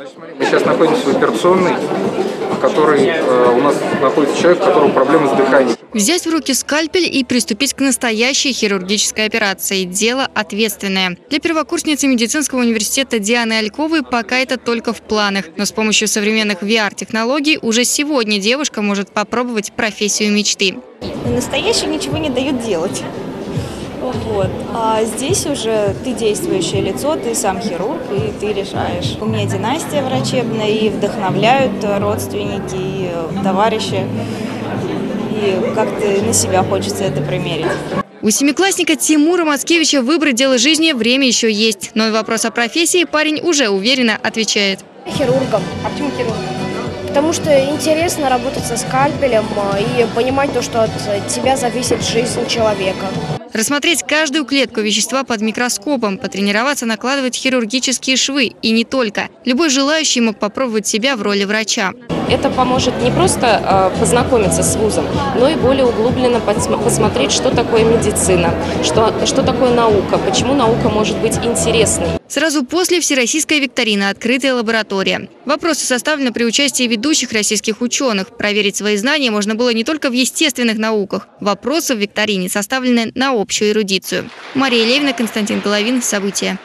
Мы сейчас находимся в операционной, в которой э, у нас находится человек, у которого проблемы с дыханием. Взять в руки скальпель и приступить к настоящей хирургической операции – дело ответственное. Для первокурсницы медицинского университета Дианы Альковой пока это только в планах. Но с помощью современных VR-технологий уже сегодня девушка может попробовать профессию мечты. Настоящие ничего не дают делать. Вот. А здесь уже ты действующее лицо, ты сам хирург, и ты решаешь. У меня династия врачебная, и вдохновляют родственники, и товарищи. И как-то на себя хочется это примерить. У семиклассника Тимура Мацкевича выбрать дело жизни время еще есть. Но и вопрос о профессии парень уже уверенно отвечает. Хирургом. А почему хирургом? Потому что интересно работать со скальпелем а, и понимать то, что от тебя зависит жизнь человека. Рассмотреть каждую клетку вещества под микроскопом, потренироваться накладывать хирургические швы. И не только. Любой желающий мог попробовать себя в роли врача. Это поможет не просто э, познакомиться с вузом, но и более углубленно посмотреть, что такое медицина, что, что такое наука, почему наука может быть интересной. Сразу после Всероссийская викторина «Открытая лаборатория». Вопросы составлены при участии ведущих российских ученых. Проверить свои знания можно было не только в естественных науках. Вопросы в викторине составлены на общую эрудицию. Мария Левина, Константин Головин. События.